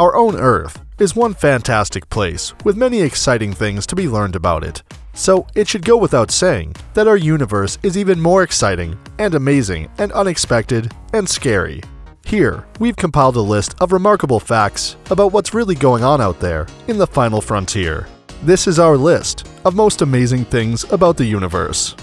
Our own Earth is one fantastic place with many exciting things to be learned about it. So it should go without saying that our universe is even more exciting and amazing and unexpected and scary. Here, we've compiled a list of remarkable facts about what's really going on out there in the final frontier. This is our list of most amazing things about the universe.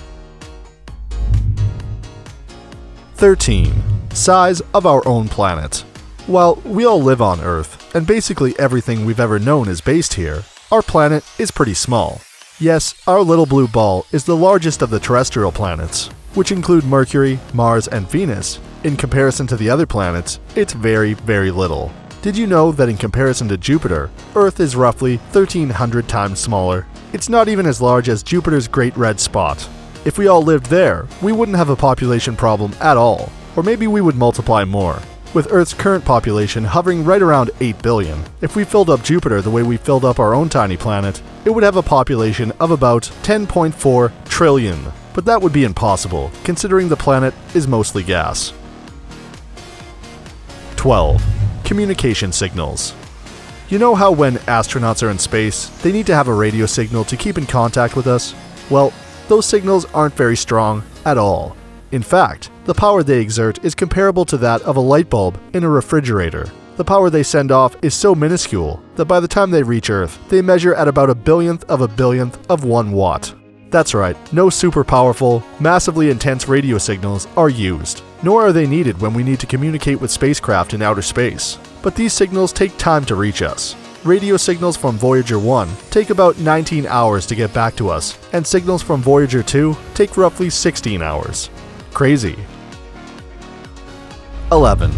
13. Size of our own planet. While we all live on Earth, and basically everything we've ever known is based here, our planet is pretty small. Yes, our little blue ball is the largest of the terrestrial planets, which include Mercury, Mars, and Venus. In comparison to the other planets, it's very, very little. Did you know that in comparison to Jupiter, Earth is roughly 1300 times smaller? It's not even as large as Jupiter's Great Red Spot. If we all lived there, we wouldn't have a population problem at all, or maybe we would multiply more. With Earth's current population hovering right around 8 billion, if we filled up Jupiter the way we filled up our own tiny planet, it would have a population of about 10.4 trillion. But that would be impossible, considering the planet is mostly gas. 12. Communication signals. You know how when astronauts are in space, they need to have a radio signal to keep in contact with us? Well, those signals aren't very strong at all. In fact, the power they exert is comparable to that of a light bulb in a refrigerator. The power they send off is so minuscule that by the time they reach Earth, they measure at about a billionth of a billionth of one watt. That's right, no super powerful, massively intense radio signals are used, nor are they needed when we need to communicate with spacecraft in outer space. But these signals take time to reach us. Radio signals from Voyager 1 take about 19 hours to get back to us, and signals from Voyager 2 take roughly 16 hours. Crazy. 11.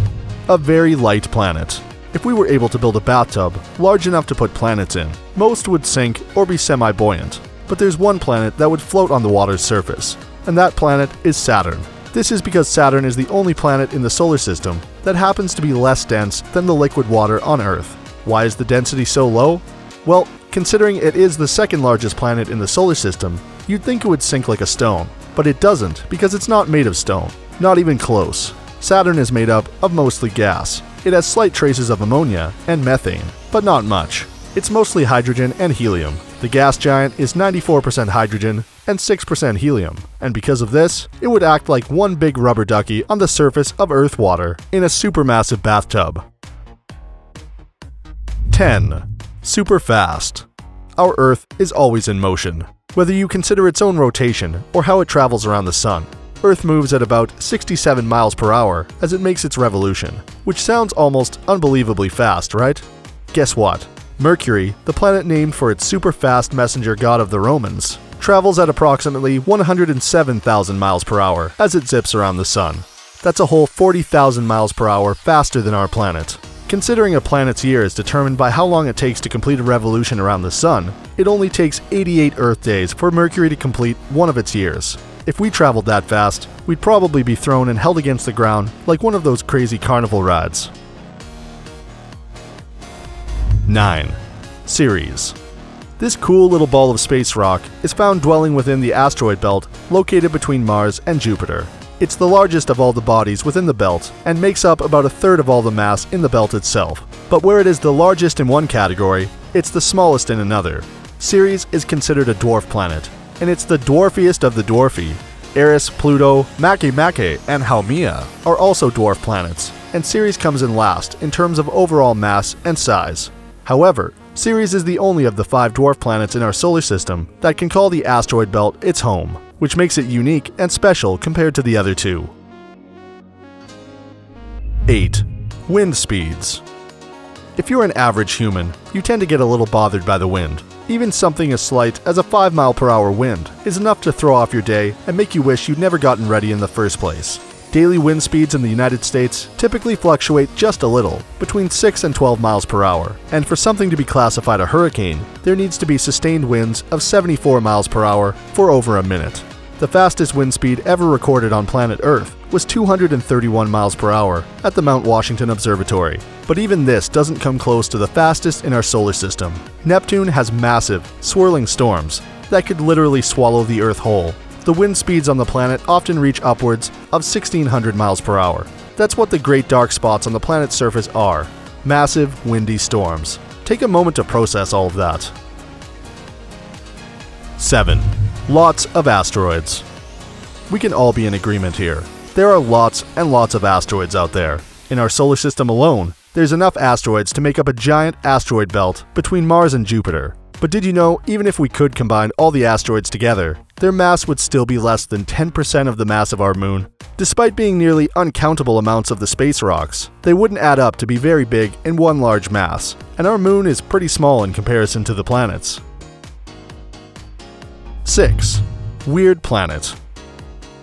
A very light planet. If we were able to build a bathtub large enough to put planets in, most would sink or be semi buoyant. But there's one planet that would float on the water's surface, and that planet is Saturn. This is because Saturn is the only planet in the solar system that happens to be less dense than the liquid water on Earth. Why is the density so low? Well, considering it is the second largest planet in the solar system, you'd think it would sink like a stone. But it doesn't because it's not made of stone. Not even close. Saturn is made up of mostly gas. It has slight traces of ammonia and methane, but not much. It's mostly hydrogen and helium. The gas giant is 94% hydrogen and 6% helium, and because of this, it would act like one big rubber ducky on the surface of Earth water in a supermassive bathtub. 10. Super fast. Our Earth is always in motion. Whether you consider its own rotation or how it travels around the Sun, Earth moves at about 67 miles per hour as it makes its revolution, which sounds almost unbelievably fast, right? Guess what? Mercury, the planet named for its super fast messenger god of the Romans, travels at approximately 107,000 miles per hour as it zips around the Sun. That's a whole 40,000 miles per hour faster than our planet. Considering a planet's year is determined by how long it takes to complete a revolution around the Sun, it only takes 88 Earth days for Mercury to complete one of its years. If we traveled that fast, we'd probably be thrown and held against the ground like one of those crazy carnival rides. 9. Ceres. This cool little ball of space rock is found dwelling within the asteroid belt located between Mars and Jupiter. It's the largest of all the bodies within the belt and makes up about a third of all the mass in the belt itself. But where it is the largest in one category, it's the smallest in another. Ceres is considered a dwarf planet, and it's the dwarfiest of the dwarfy. Eris, Pluto, Makemake, and Haumea are also dwarf planets, and Ceres comes in last in terms of overall mass and size. However, Ceres is the only of the five dwarf planets in our solar system that can call the asteroid belt its home, which makes it unique and special compared to the other two. 8. Wind speeds. If you're an average human, you tend to get a little bothered by the wind. Even something as slight as a 5 mile per hour wind is enough to throw off your day and make you wish you'd never gotten ready in the first place. Daily wind speeds in the United States typically fluctuate just a little, between 6 and 12 miles per hour, and for something to be classified a hurricane, there needs to be sustained winds of 74 miles per hour for over a minute. The fastest wind speed ever recorded on planet Earth was 231 miles per hour at the Mount Washington Observatory. But even this doesn't come close to the fastest in our solar system. Neptune has massive, swirling storms that could literally swallow the Earth whole. The wind speeds on the planet often reach upwards of 1600 miles per hour. That's what the great dark spots on the planet's surface are. Massive, windy storms. Take a moment to process all of that. 7. Lots of asteroids. We can all be in agreement here. There are lots and lots of asteroids out there. In our solar system alone, there's enough asteroids to make up a giant asteroid belt between Mars and Jupiter. But did you know, even if we could combine all the asteroids together, their mass would still be less than 10% of the mass of our moon? Despite being nearly uncountable amounts of the space rocks, they wouldn't add up to be very big in one large mass, and our moon is pretty small in comparison to the planets. 6. Weird Planet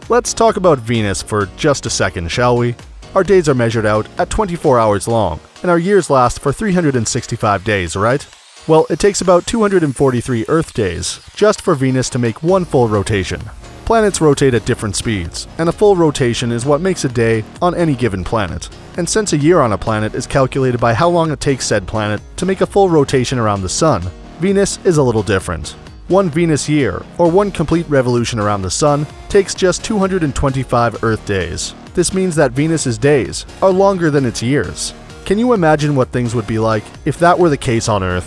Let's talk about Venus for just a second, shall we? Our days are measured out at 24 hours long, and our years last for 365 days, right? Well, it takes about 243 Earth days just for Venus to make one full rotation. Planets rotate at different speeds, and a full rotation is what makes a day on any given planet. And since a year on a planet is calculated by how long it takes said planet to make a full rotation around the Sun, Venus is a little different. One Venus year, or one complete revolution around the Sun, takes just 225 Earth days. This means that Venus's days are longer than its years. Can you imagine what things would be like if that were the case on Earth?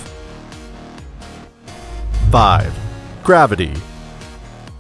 5. Gravity.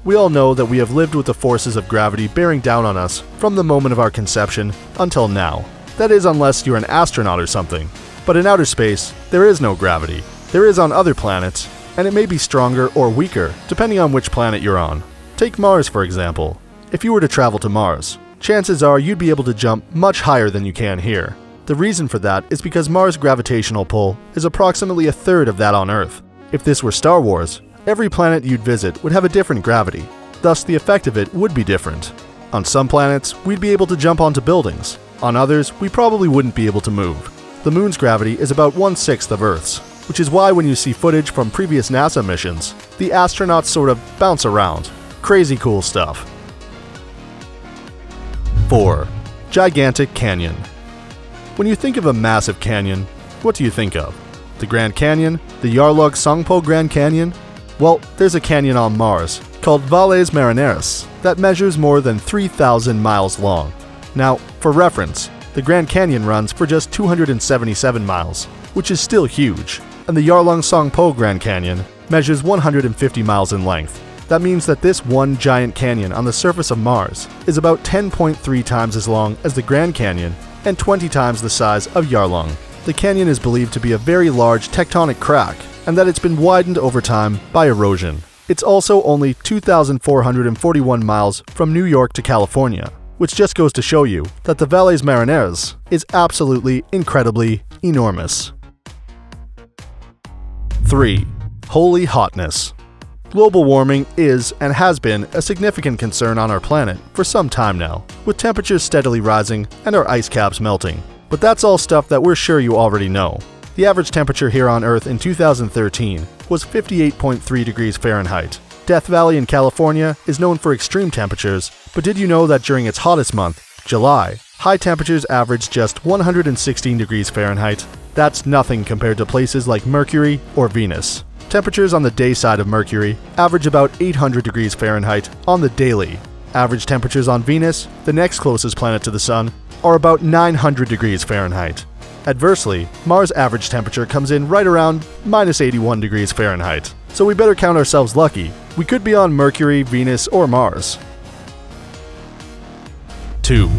We all know that we have lived with the forces of gravity bearing down on us from the moment of our conception until now. That is, unless you're an astronaut or something. But in outer space, there is no gravity. There is on other planets, and it may be stronger or weaker depending on which planet you're on. Take Mars for example. If you were to travel to Mars, chances are you'd be able to jump much higher than you can here. The reason for that is because Mars' gravitational pull is approximately a third of that on Earth. If this were Star Wars, every planet you'd visit would have a different gravity, thus the effect of it would be different. On some planets, we'd be able to jump onto buildings. On others, we probably wouldn't be able to move. The moon's gravity is about one-sixth of Earth's, which is why when you see footage from previous NASA missions, the astronauts sort of bounce around. Crazy cool stuff. 4. Gigantic Canyon When you think of a massive canyon, what do you think of? The Grand Canyon? The Yarlung Tsangpo Grand Canyon? Well, there's a canyon on Mars called Valles Marineris that measures more than 3,000 miles long. Now, for reference, the Grand Canyon runs for just 277 miles, which is still huge and the Yarlung Tsangpo Grand Canyon measures 150 miles in length. That means that this one giant canyon on the surface of Mars is about 10.3 times as long as the Grand Canyon and 20 times the size of Yarlung. The canyon is believed to be a very large tectonic crack and that it's been widened over time by erosion. It's also only 2,441 miles from New York to California, which just goes to show you that the Valles Marineris is absolutely incredibly enormous. 3. Holy hotness. Global warming is and has been a significant concern on our planet for some time now, with temperatures steadily rising and our ice caps melting. But that's all stuff that we're sure you already know. The average temperature here on Earth in 2013 was 58.3 degrees Fahrenheit. Death Valley in California is known for extreme temperatures, but did you know that during its hottest month, July, high temperatures averaged just 116 degrees Fahrenheit that's nothing compared to places like Mercury or Venus. Temperatures on the day side of Mercury average about 800 degrees Fahrenheit on the daily. Average temperatures on Venus, the next closest planet to the Sun, are about 900 degrees Fahrenheit. Adversely, Mars' average temperature comes in right around minus 81 degrees Fahrenheit. So we better count ourselves lucky. We could be on Mercury, Venus, or Mars. 2.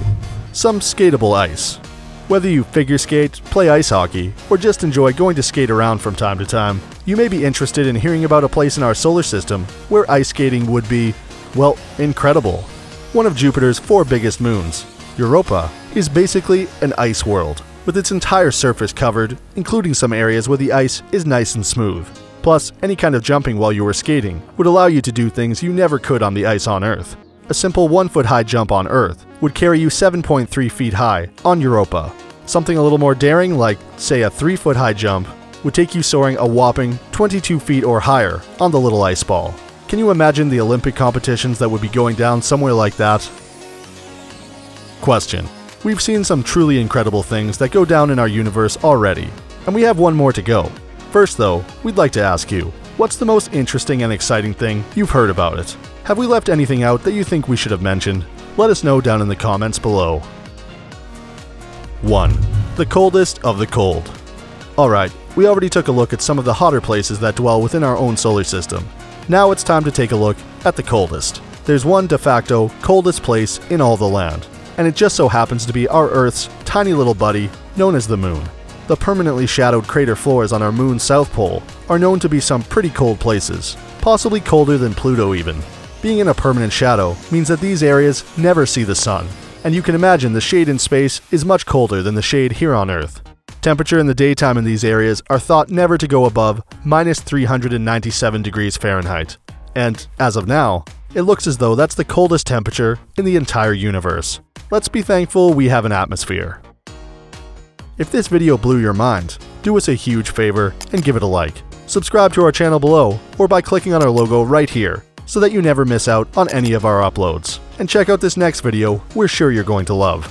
Some skatable ice. Whether you figure skate, play ice hockey, or just enjoy going to skate around from time to time, you may be interested in hearing about a place in our solar system where ice skating would be, well, incredible. One of Jupiter's four biggest moons, Europa, is basically an ice world, with its entire surface covered, including some areas where the ice is nice and smooth. Plus, any kind of jumping while you were skating would allow you to do things you never could on the ice on Earth. A simple 1 foot high jump on Earth would carry you 7.3 feet high on Europa. Something a little more daring, like, say, a 3 foot high jump, would take you soaring a whopping 22 feet or higher on the little ice ball. Can you imagine the Olympic competitions that would be going down somewhere like that? Question. We've seen some truly incredible things that go down in our universe already, and we have one more to go. First, though, we'd like to ask you what's the most interesting and exciting thing you've heard about it? Have we left anything out that you think we should have mentioned? Let us know down in the comments below. 1. the coldest of the cold. Alright, we already took a look at some of the hotter places that dwell within our own solar system. Now it's time to take a look at the coldest. There's one de facto coldest place in all the land, and it just so happens to be our Earth's tiny little buddy known as the Moon. The permanently shadowed crater floors on our moon's south pole are known to be some pretty cold places, possibly colder than Pluto even. Being in a permanent shadow means that these areas never see the sun, and you can imagine the shade in space is much colder than the shade here on Earth. Temperature in the daytime in these areas are thought never to go above minus 397 degrees Fahrenheit. And, as of now, it looks as though that's the coldest temperature in the entire universe. Let's be thankful we have an atmosphere. If this video blew your mind, do us a huge favor and give it a like. Subscribe to our channel below or by clicking on our logo right here so that you never miss out on any of our uploads. And check out this next video we're sure you're going to love.